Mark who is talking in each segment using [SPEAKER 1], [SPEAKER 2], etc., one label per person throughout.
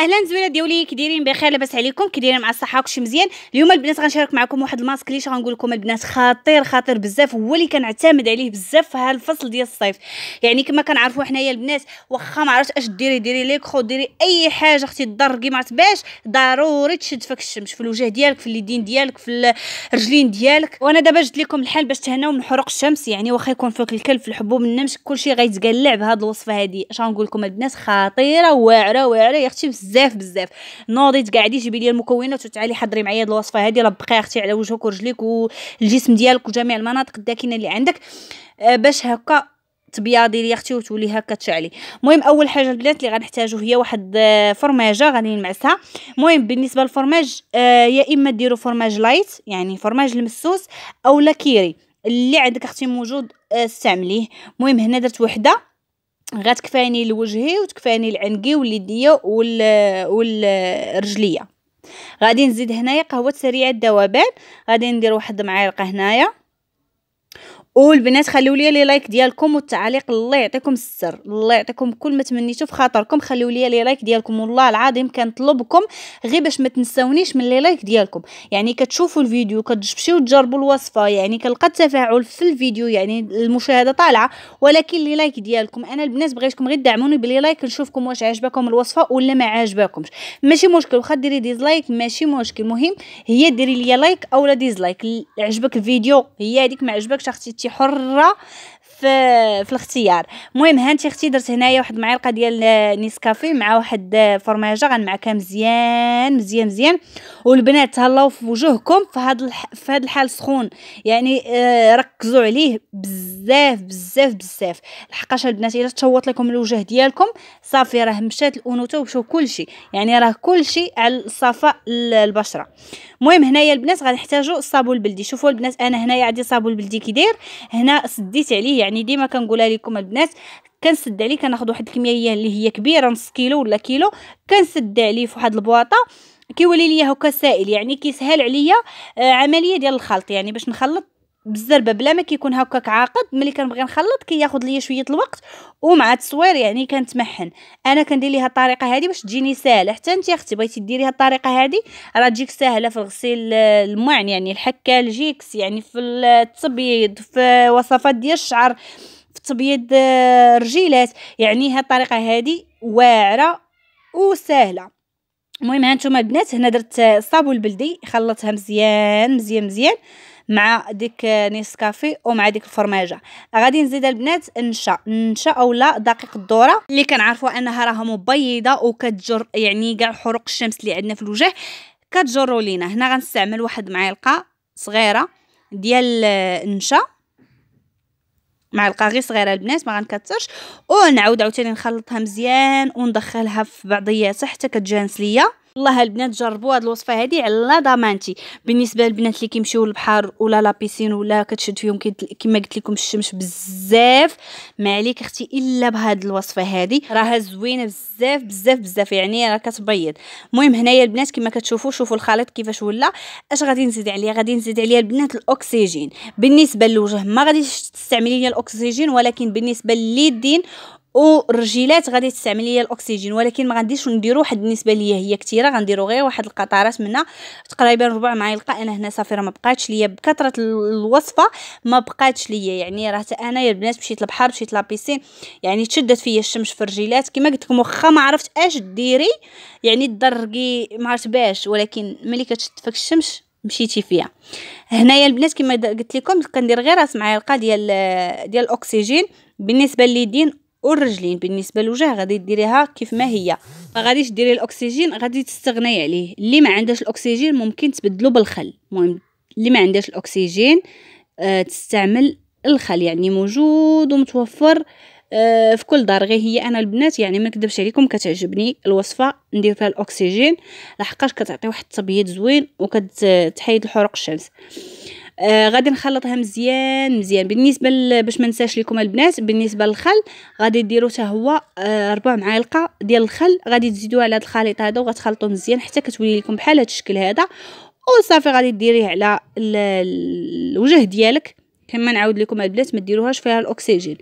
[SPEAKER 1] أهلا زوينة ديولي كي دايرين بخير لاباس عليكم كي دايرين مع الصحة وكلشي مزيان. اليوم البنات غنشارك معكم واحد الماسك اللي غنقول لكم البنات خطير خطير بزاف هو اللي كنعتمد عليه بزاف في هذا الفصل ديال الصيف. يعني كما كنعرفوا حنايا البنات واخا ما عرفتش اش ديري ديري les crèmes ديري أي حاجة أختي تضرقي ما باش ضروري تشد فك الشمس في الوجه ديالك في اليدين ديالك في الرجلين ديالك. وأنا دابا جبت لكم الحل باش تهناو من حروق الشمس يعني واخا يكون فيك الكلف في الحبوب النمش كلشي غيتقلع بهذه الوصفة هذه اش غنقول لكم البنات خطيرة واعرة واعرة يا أختي بزاف نوضي تقعدي جيبي لي المكونات وتعالي حضري معايا الوصفة هذه طبقي أختي على وجهك ورجليك والجسم ديالك وجميع المناطق الداكنة اللي عندك. آه، باش هكا تبياضي لي أختي وتولي هكا تشعلي المهم أول حاجة البنات اللي غنحتاجو هي واحد آه، فرماجة غادي نمعسها. المهم بالنسبة للفرماج آه، يا إما ديروا فرماج light يعني فرماج المسوس أو لا كيري. اللي عندك أختي موجود استعمليه. المهم هنا درت وحدة. غتكفاني لوجهي وتكفاني لعنقي واليديه وال والرجلية. غادي نزيد هنايا قهوة سريعة الذوبان غادي ندير واحد المعالقه هنايا. والبنات خليو لي les likes ديالكم والتعاليق الله يعطيكم السر الله يعطيكم كل ما تمنيتو في خاطركم خليو لي les likes ديالكم والله العظيم كنطلبكم غير باش ما تنساونيش من les likes ديالكم. يعني كتشوفوا الفيديو كتمشيو تجربوا الوصفة يعني كنلقى التفاعل في الفيديو يعني المشاهدة طالعة. ولكن les likes ديالكم أنا البنات بغيتكم غير دعموني ب les likes نشوفكم واش عجبكم الوصفة ولا ما عجبكمش ماشي مشكل واخا ديري dislike ماشي مشكل. المهم هي ديري لي like أولا dislike. عجبك الفيديو هي هذيك ما عجبكش أختي انت حرة في في الاختيار. المهم ها انت أختي درت هنايا واحد المعلقه ديال نيسكافي مع واحد فرماجة غنمعكها مزيان مزيان مزيان. والبنات تهلاو في وجوهكم في هذا الح... في هذا الحال سخون. يعني آه ركزوا عليه بزاف بزاف بزاف. لحقاش البنات إلا تشوط لكم الوجه ديالكم صافي راه مشات الأنوثة ومشاو كلشي يعني راه كلشي على صفاء البشرة. المهم هنايا البنات غنحتاجوا الصابون البلدي شوفوا البنات أنا هنايا عندي صابون البلدي كي داير هنا سديت عليه يعني ديما كنقولها لكم البنات كنسد عليه كناخذ واحد الكمية اللي هي كبيرة نص كيلو ولا كيلو كنسد عليه في واحد البواطة كيولي ليا هكا سائل يعني كيسهل عليا آه عملية ديال الخلط يعني باش نخلط بالزربه بلا ما كيكون هكاك عاقد ملي كنبغي نخلط كياخذ ليا شوية الوقت ومع التصوير يعني كنتمحن. أنا كندير ليها الطريقة هذه باش تجيني ساهله حتى انت أختي بغيتي ديريها الطريقة هذه راه تجيك ساهلة في غسيل المواعن يعني الحكة الجيكس يعني في التبييض في وصفات ديال الشعر في تبييض الرجيلات يعني هاد الطريقة هذه واعرة وسهله المهم هانتوما البنات هنا درت الصابون البلدي خلطتها مزيان مزيان مزيان. مع ديك نيسكافي ومع ديك الفرماجة. غادي نزيد البنات النشا النشا اولا دقيق الذره اللي كنعرفوا أنها راه مبيضة وكتجر يعني كاع حروق الشمس اللي عندنا في الوجه. كتجروا لينا. هنا غنستعمل واحد معلقة صغيرة ديال النشا معلقة غير صغيرة البنات ما غنكثرش ونعاود عاوتاني نخلطها مزيان وندخلها في بعضياتها حتى كتجانس ليا. والله البنات جربوا هاد الوصفة هادي على ضمانتي بالنسبة للبنات اللي كيمشيو للبحر ولا لا بيسين ولا كتشد فيهم كما قلت لكم الشمس بزاف. ما عليك أختي إلا بهاد الوصفة هادي. راها زوينة بزاف بزاف بزاف. يعني راه كتبيض. المهم هنايا البنات كما كتشوفوا شوفوا الخليط كيفاش ولا. اش غادي نزيد عليه غادي نزيد عليه البنات الأكسجين. بالنسبة للوجه ما غاديش تستعملي الأكسجين ولكن بالنسبة لليدين والرجيلات غادي تستعملي الأكسجين ولكن ما غاديش نديرو واحد النسبة ليا هي كثيره غنديرو غير واحد القطرات منها. تقريبا ربع معلقه أنا هنا صافي راه ما بقاتش ليا بكثرة الوصفة ما بقاتش ليا. يعني راه أنا يا البنات مشيت للبحر مشيت لابيسين يعني تشدت فيا الشمس في الرجيلات. كما قلت لكم واخا ما عرفت أش ديري يعني تضرقي ما عرفت باش ولكن ملي كتشد فيك الشمس مشيتي فيها. هنايا البنات كما قلت لكم كندير غير رأس معلقة ديال ديال الأكسجين. بالنسبة لليدين والرجلين بالنسبة للوجه غادي ديريها كيف ما هي. ما غاديش ديري الأكسجين غادي تستغني عليه. اللي ما عندهاش الأكسجين ممكن تبدلو بالخل. المهم اللي ما عندهاش الأكسجين آه تستعمل الخل. يعني موجود ومتوفر آه في كل دار. غير هي أنا البنات يعني ما نكذبش عليكم كتعجبني الوصفة. ندير فيها الأكسجين لحقاش كتعطي واحد التبييض زوين وكتحيد الحروق الشمس. آه غادي نخلطها مزيان مزيان. بالنسبة باش ما نساش لكم البنات بالنسبة للخل غادي ديروا حتى هو آه ربع معالق ديال الخل. غادي تزيدوه على هذا الخليط هذا وغتخلطوه مزيان حتى كتولي لكم بحال هذا الشكل هذا. وصافي غادي ديريه على الوجه ديالك. كما نعاود لكم البنات ما ديروهاش فيها الأكسجين.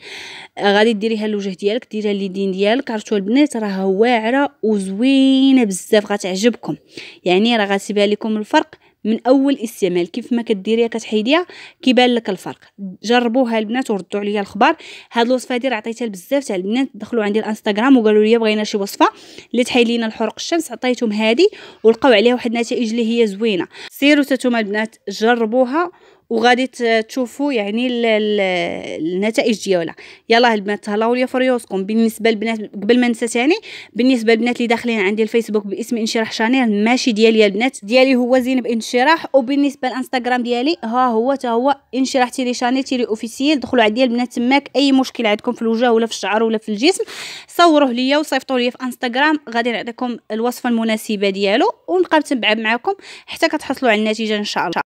[SPEAKER 1] آه غادي ديريها الوجه ديالك ديريها اليدين ديالك. عرفتوا البنات راه واعرة وزوينة بزاف غتعجبكم. يعني راه غتبان لكم الفرق. من أول استعمال. كيف ما كديريها كتحيديها كيبان لك الفرق. جربوها البنات وردوا عليا الخبر. هاد الوصفة هادي راه عطيتها لبزاف تاع البنات. دخلوا عندي الانستغرام وقالوا لي بغينا شي وصفة. اللي تحيد لينا الحروق الشمس عطيتهم هادي. ولقاو عليها واحد النتائج اللي هي زوينة. سيروا تتوما البنات جربوها. وغادي تشوفوا يعني النتائج ديالها. يلاه البنات تهلاو ليا فريوسكم بالنسبة للبنات قبل ما ننسى ثاني بالنسبة للبنات اللي داخلين عندي الفيسبوك باسم انشراح شانيل ماشي ديالي البنات. ديالي هو زينب انشراح. وبالنسبة للانستغرام ديالي ها هو تا هو انشراح تيلي شانيل تيلي officiel دخلوا عندي البنات تماك. أي مشكل عندكم في الوجه ولا في الشعر ولا في الجسم صوروه ليا وصيفطوا لي في إنستغرام. غادي نعطيكم الوصفة المناسبة ديالو ونبقى متبعه معكم حتى كتحصلوا على النتيجة إن شاء الله.